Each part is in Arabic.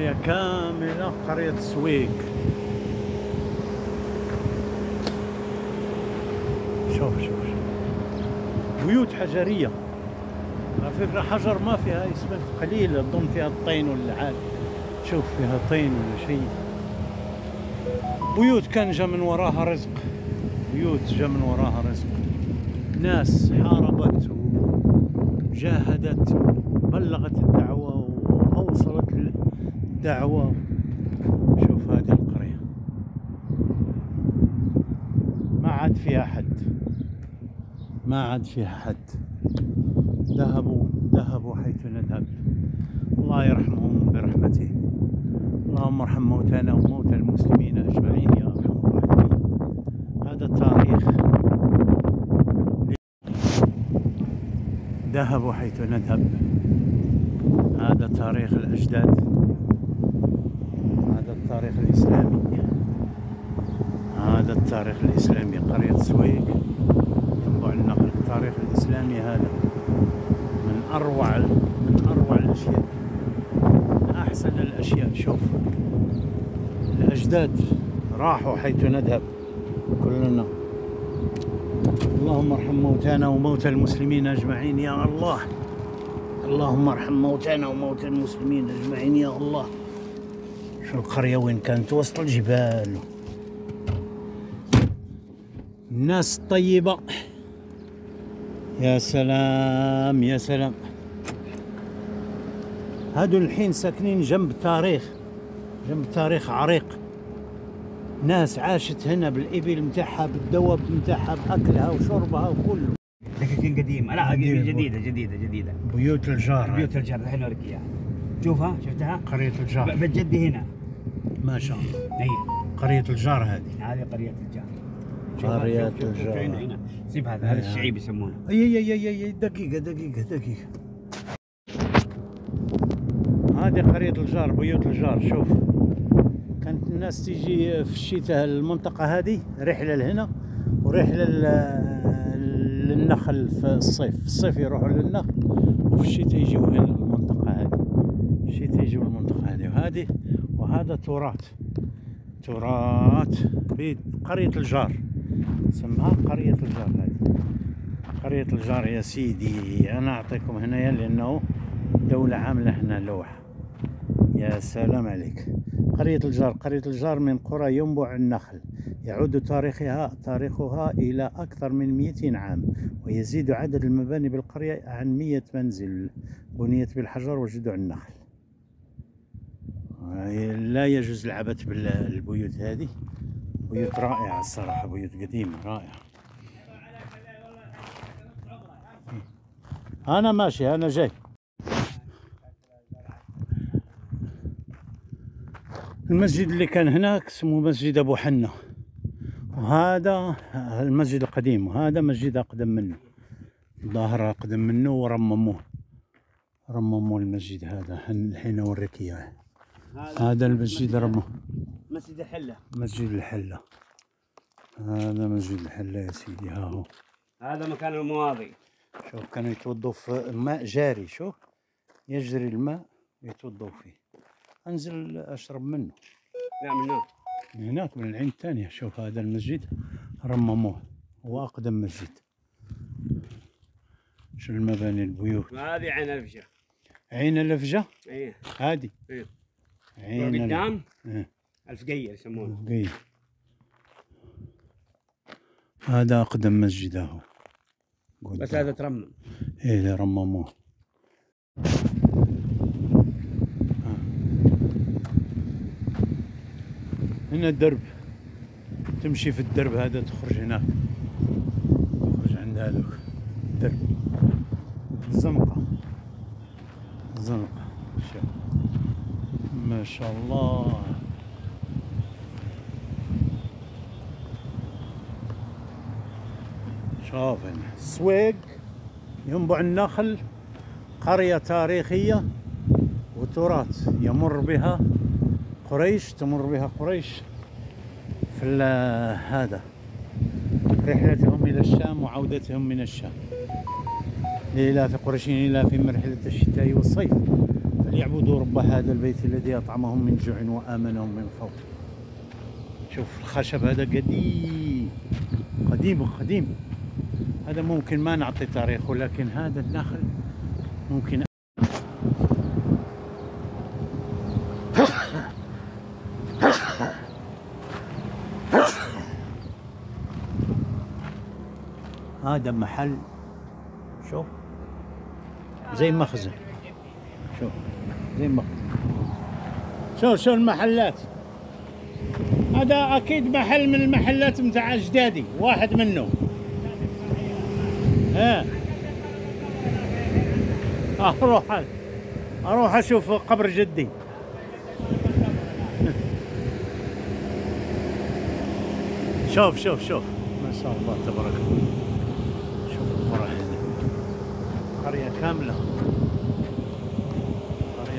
قرية كاملة قرية سويق. شوف شوف شوف. بيوت حجرية. على فكرة حجر ما فيها اسمنت قليل أظن فيها الطين ولا عاد. شوف فيها طين ولا شيء. بيوت كان جا من وراها رزق. بيوت جا من وراها رزق. ناس حاربت وجاهدت وبلغت وأوصلت الدعوة. شوف هذه القرية. ما عاد فيها حد. ما عاد فيها حد. ذهبوا ذهبوا حيث نذهب. الله يرحمهم برحمته. اللهم ارحم موتانا وموتى المسلمين أجمعين يا أرحم الراحمين. هذا التاريخ. ذهبوا حيث نذهب. هذا تاريخ الأجداد. التاريخ الإسلامي. هذا التاريخ الإسلامي قرية سويق ينبع النقل. التاريخ الإسلامي هذا من أروع من أروع الأشياء. من أحسن الأشياء. شوف الأجداد راحوا حيث نذهب كلنا. اللهم ارحم موتانا وموتى المسلمين أجمعين يا الله. اللهم ارحم موتانا وموتى المسلمين أجمعين يا الله. شو القرية وين كانت وسط الجبال. الناس الطيبة. يا سلام يا سلام. هادو الحين ساكنين جنب تاريخ جنب تاريخ عريق. ناس عاشت هنا بالإبل متاعها بالدواب متاعها بأكلها وشربها وكله دكاكين قديمه لا قديم. جديدة جديدة جديدة. بيوت الجار بيوت الجار الحين اوريك اياها شوفها شفتها؟ قرية الجار بجدي هنا. ما شاء الله. هي قرية الجار هذه. هذه قرية الجار. قرية الجار. هنا هنا. سيب هذا هذا آه. الشعيب يسمونه. اي اي اي اي دقيقة دقيقة دقيقة. هذه قرية الجار بيوت الجار. شوف. كانت الناس تيجي في الشتاء المنطقة هذه رحلة لهنا ورحلة للنخل في الصيف. في الصيف يروحوا للنخل وفي الشتاء يجوا هنا المنطقة هذه. في الشتاء يجوا المنطقة هذه. وهذه وهذا تراث. تراث في قرية الجار. سمها قرية الجار هذه. قرية الجار يا سيدي أنا أعطيكم هنايا لأنه دولة عاملة هنا لوحة. يا سلام عليك. قرية الجار قرية الجار من قرى ينبع النخل. يعود تاريخها تاريخها إلى أكثر من 200 عام ويزيد عدد المباني بالقرية عن 100 منزل. بنيت بالحجر وجذوع النخل. لا يجوز العبث بالبيوت هذه. بيوت رائعة الصراحة بيوت قديمة رائعة. أنا ماشي أنا جاي. المسجد اللي كان هناك اسمه مسجد أبو حنة. وهذا المسجد القديم وهذا مسجد أقدم منه. ظاهر أقدم منه ورمموه. رمموا المسجد هذا الحين أوريك إياه. هذا المسجد رموه. مسجد الحلة. مسجد الحلة. هذا مسجد الحلة يا سيدي ها هو. هذا مكان المواضي. شوف كانوا يتوضوا في الماء جاري شوف. يجري الماء ويتوضوا فيه. أنزل أشرب منه. لا من هنا من هناك من العين الثانية. شوف هذا المسجد رمموه. هو أقدم مسجد. شو المباني البيوت؟ وهذه عين الفجه عين الأفجة؟ إيه. هذه. إيه. عين قدام. إيه. الفقية يسمونه. قيل. هذا أقدم مسجد أهو. بس. هذا ترمم. إيه اللي رمموه. آه. هنا الدرب. تمشي في الدرب هذا تخرج هناك تخرج عند هذوك. الدرب الزنقة الزنقة شوف ما شاء الله. شوف هنا السويق ينبع النخل قرية تاريخية وتراث يمر بها قريش تمر بها قريش في هذا. رحلتهم إلى الشام وعودتهم من الشام. لإلاف قريش إلى في مرحلة الشتاء والصيف. فليعبدوا رب هذا البيت الذي أطعمهم من جوع وآمنهم من خوف. شوف الخشب هذا قديم قديم قديم. هذا ممكن ما نعطي تاريخه لكن هذا النخل ممكن هذا محل شوف زي مخزن. شوف. مخزن شوف شوف المحلات؟ هذا أكيد محل من المحلات متاع أجدادي واحد منه ها؟ أروح أروح أشوف قبر جدي. شوف شوف شوف. ما شاء الله تبارك الله. شوف القرى هنا قرية كاملة.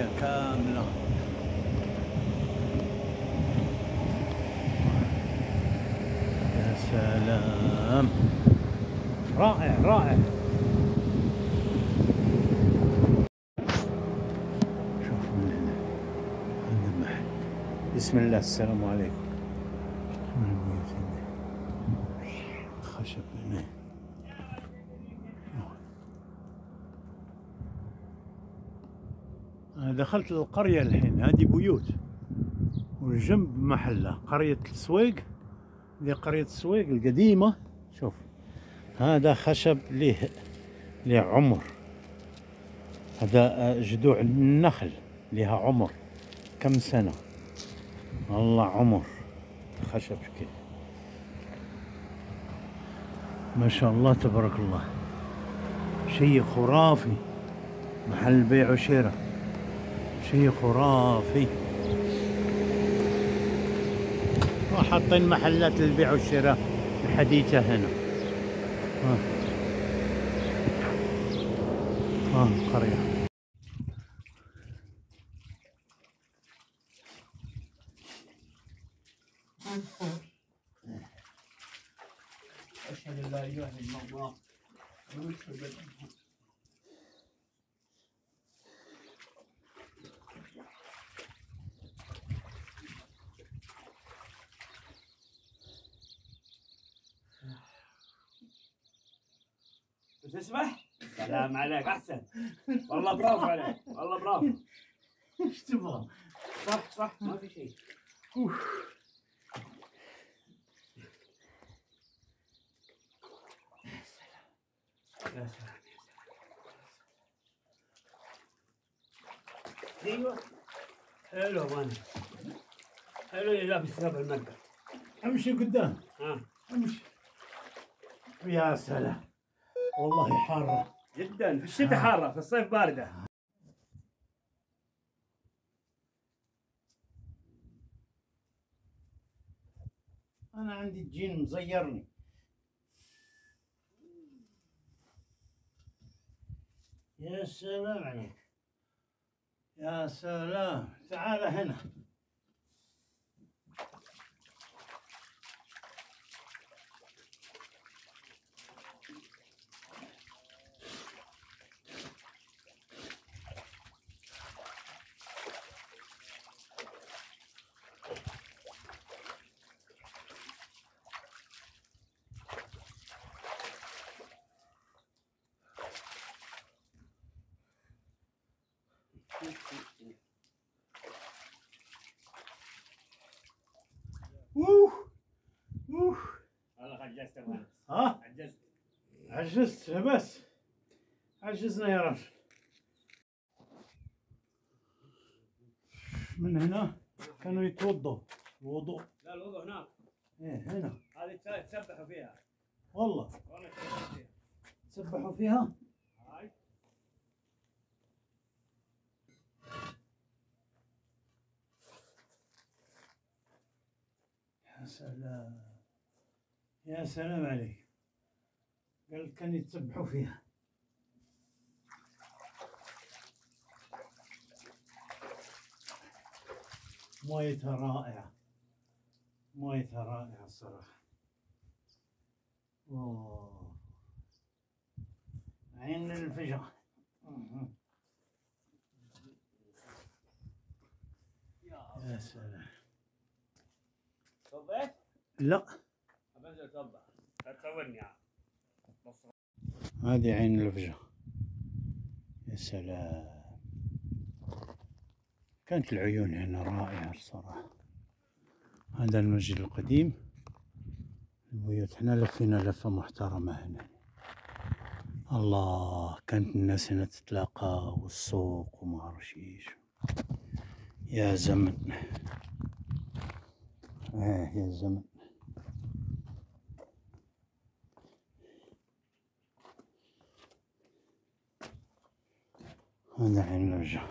قرية كاملة. يا سلام. رائع رائع. شوف من هنا عند المحل بسم الله السلام عليكم. خشب هنا. دخلت القرية الحين هذه بيوت. والجنب محلة قرية السويق. هذه قرية السويق القديمة. شوف هذا خشب له له عمر. هذا جذوع النخل لها عمر. كم سنة؟ والله عمر. خشب كده. ما شاء الله تبارك الله. شيء خرافي. محل بيع وشراء. شيء خرافي وحاطين محلات للبيع والشراء الحديثة هنا. ها. ها القرية أشهد أن لا إله إلا الله. وأشهد أن محمد تسمح؟ سلام عليك أحسن. والله برافو عليك والله برافو. إيش تبغى؟ صح صح ما في شيء. يا سلام يا سلام أيوه. حلو وأنا حلو اللي لابس ثياب المنبر. أمشي قدام. ها. أمشي. يا سلام. والله حارة. جدا. في الشتاء حارة في الصيف باردة. أنا عندي الجين مزيرني. يا سلام عليك. يا سلام. تعال هنا. عجزت ها؟ عجزت. عجزت بس عجزنا يا رجل. من هنا كانوا يتوضوا. الوضوء. لا الوضوء هناك. إيه هنا. هذه تسبحوا فيها. والله. والله تسبحوا فيها؟ هاي. يا سلام. يا سلام عليك قال كان يتسبحوا فيها مويتها رائعة مويتها رائعة الصراحة أوه. عين الفجر. يا سلام؟ لا هذه عين الفجة يا سلام. كانت العيون هنا رائعة الصراحة. هذا المسجد القديم. البيوت إحنا لفينا لفة محترمة هنا. الله كانت الناس هنا تتلاقى والسوق وما أعرفش إيش. يا زمن. آه يا زمن. هذا عين الوجه